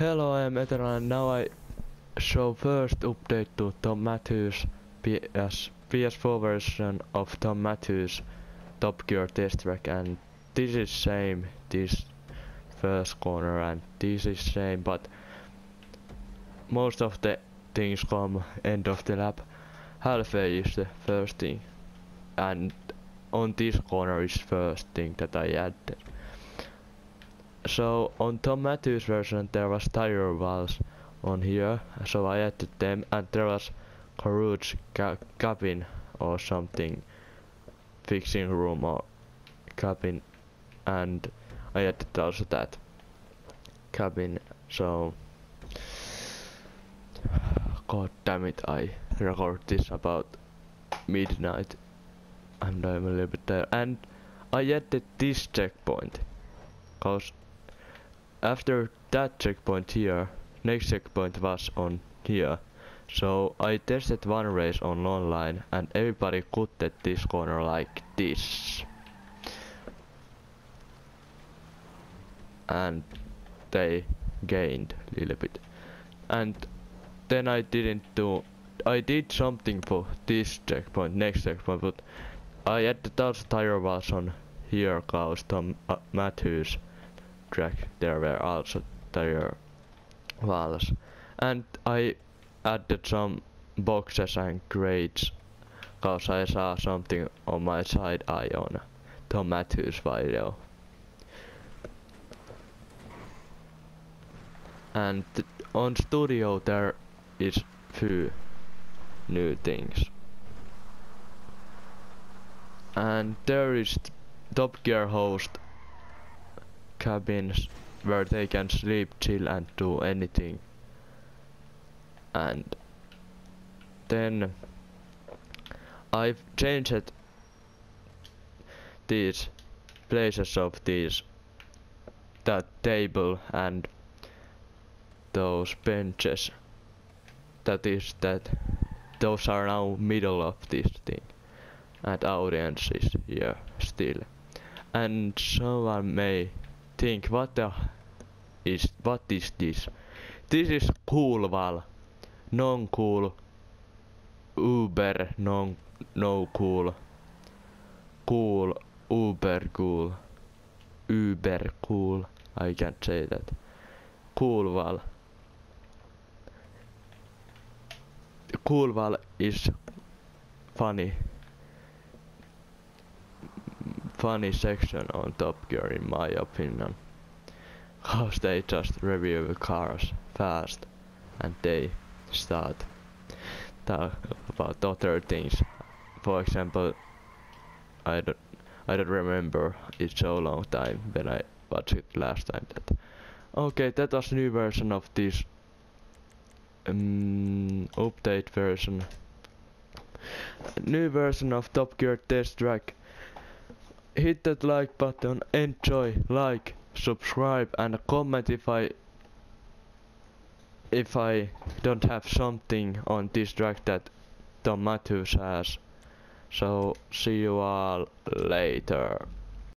Hello, I am Eteran. And now I show first update to Tom Matthews PS, PS4 version of Tom Matthews Top Gear test track and this is same this first corner and this is same but most of the things come end of the lap. Halfway is the first thing and on this corner is first thing that I added so on Tom Matthews version there was tire valves on here so I added them and there was garage ca cabin or something fixing room or cabin and I added also that cabin so god damn it I record this about midnight and I'm a little bit there and I added this checkpoint cause after that checkpoint here next checkpoint was on here. So I tested one race on online and everybody at this corner like this. And they gained a little bit. And then I didn't do I did something for this checkpoint next checkpoint but I had the also tire was on here cause Tom uh, Matthews track there were also tire walls and I added some boxes and crates cause I saw something on my side eye on Tom Matthews video. And on studio there is few new things. And there is Top Gear host cabins where they can sleep, chill and do anything. And then I've changed these places of these that table and those benches. That is that those are now middle of this thing. And audience is here still. And someone may think what the is what is this? This is cool val. Non cool. Uber non no cool. Cool uber cool. Uber cool I can't say that. Cool val. Cool val is funny funny section on Top Gear in my opinion. How they just review the cars fast and they start talk about other things. For example, I don't I don't remember it's so long time when I watched it last time that okay that was new version of this um, update version new version of Top Gear test track hit that like button, enjoy, like, subscribe and comment if I if I don't have something on this track that Tom Matthews has. So see you all later.